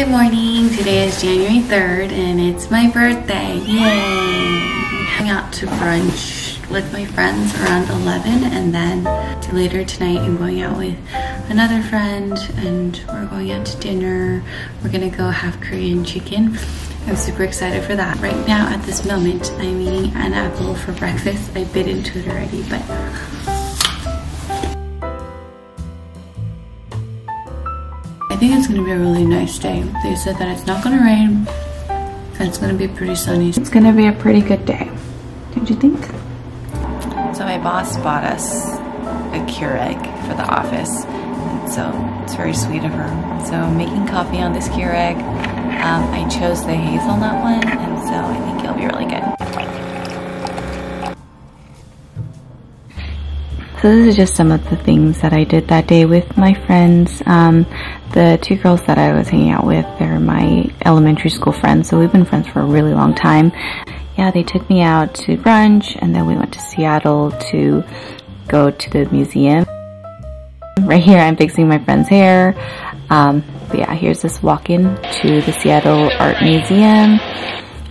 Good morning. Today is January 3rd and it's my birthday. Yay! Hang out to brunch with my friends around 11 and then later tonight I'm going out with another friend and we're going out to dinner. We're gonna go have Korean chicken. I'm super excited for that. Right now at this moment I'm eating an apple for breakfast. I bit into it already but think it's gonna be a really nice day. They said that it's not gonna rain and it's gonna be pretty sunny. It's gonna be a pretty good day. Don't you think? So my boss bought us a Keurig for the office. And so it's very sweet of her. So I'm making coffee on this Keurig. Um, I chose the hazelnut one and so I think it'll be really good. So this is just some of the things that I did that day with my friends. Um, the two girls that I was hanging out with, they're my elementary school friends, so we've been friends for a really long time. Yeah, they took me out to brunch and then we went to Seattle to go to the museum. Right here I'm fixing my friend's hair. Um, but yeah, here's this walk-in to the Seattle Art Museum.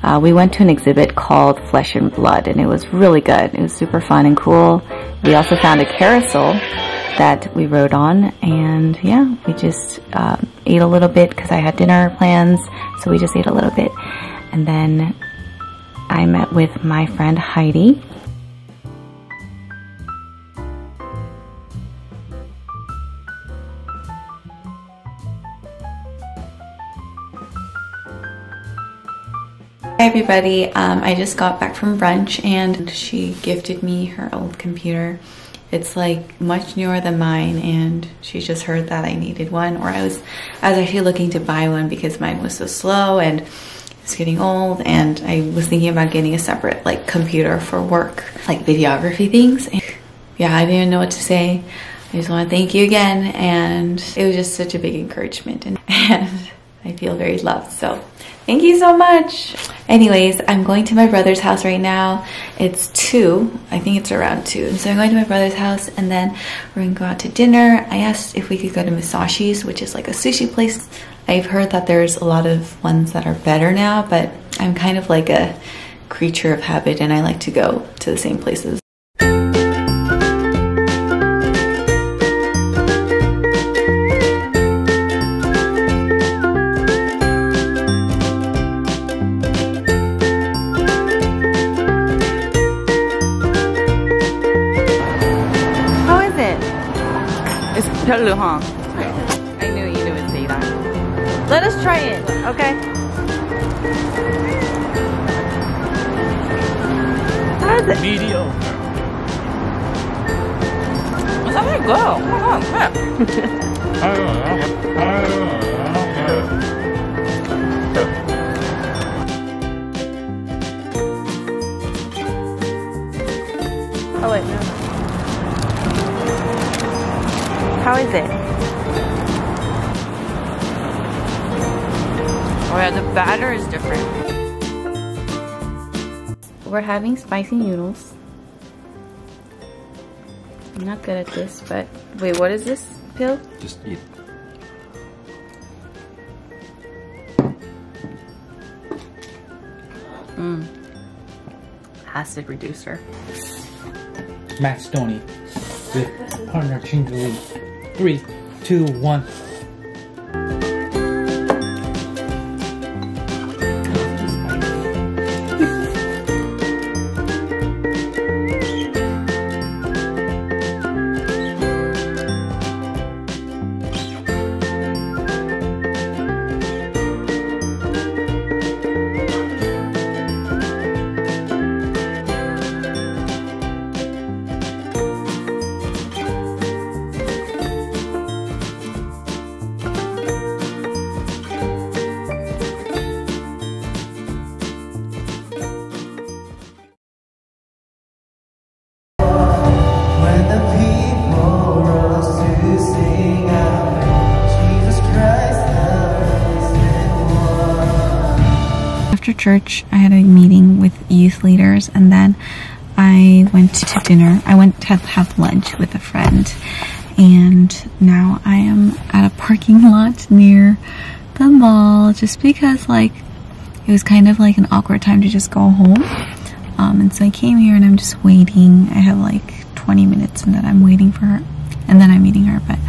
Uh, we went to an exhibit called Flesh and Blood and it was really good. It was super fun and cool. We also found a carousel that we rode on and yeah, we just uh, ate a little bit because I had dinner plans. So we just ate a little bit and then I met with my friend Heidi. Hi everybody, um, I just got back from brunch and she gifted me her old computer. It's like much newer than mine and she just heard that I needed one or I was I was actually looking to buy one because mine was so slow and it's getting old and I was thinking about getting a separate like computer for work, like videography things. And yeah, I didn't even know what to say. I just want to thank you again and it was just such a big encouragement and, and I feel very loved. So thank you so much. Anyways, I'm going to my brother's house right now. It's two, I think it's around two. And So I'm going to my brother's house and then we're gonna go out to dinner. I asked if we could go to Musashi's, which is like a sushi place. I've heard that there's a lot of ones that are better now, but I'm kind of like a creature of habit and I like to go to the same places. It's 별로, huh? I knew you would say that. Let us try it, okay? How is it? Mediocre. It's not good. Oh my god. Oh How is it? Oh yeah, the batter is different. We're having spicy noodles. I'm not good at this, but wait, what is this pill? Just eat. Mmm. Acid reducer. Matt Stonie with partner Chinga Lee. Three, two, one. After church, I had a meeting with youth leaders and then I went to dinner. I went to have lunch with a friend and now I am at a parking lot near the mall just because like it was kind of like an awkward time to just go home. Um, and so I came here and I'm just waiting. I have like 20 minutes and then I'm waiting for her and then I'm meeting her. But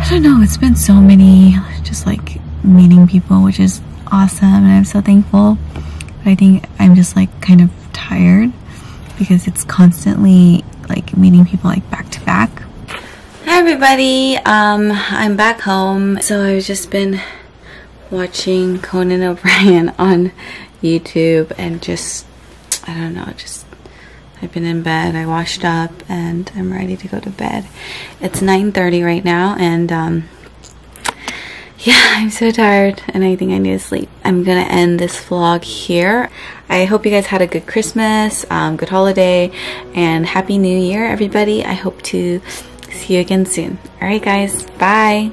I don't know, it's been so many just like meeting people, which is awesome and I'm so thankful. But I think I'm just like kind of tired because it's constantly like meeting people like back to back. Hi everybody, um, I'm back home. So I've just been watching Conan O'Brien on YouTube and just, I don't know, just I've been in bed. I washed up and I'm ready to go to bed. It's 9:30 right now and um yeah, I'm so tired and I think I need to sleep. I'm gonna end this vlog here. I hope you guys had a good Christmas, um, good holiday, and Happy New Year, everybody. I hope to see you again soon. Alright, guys, bye.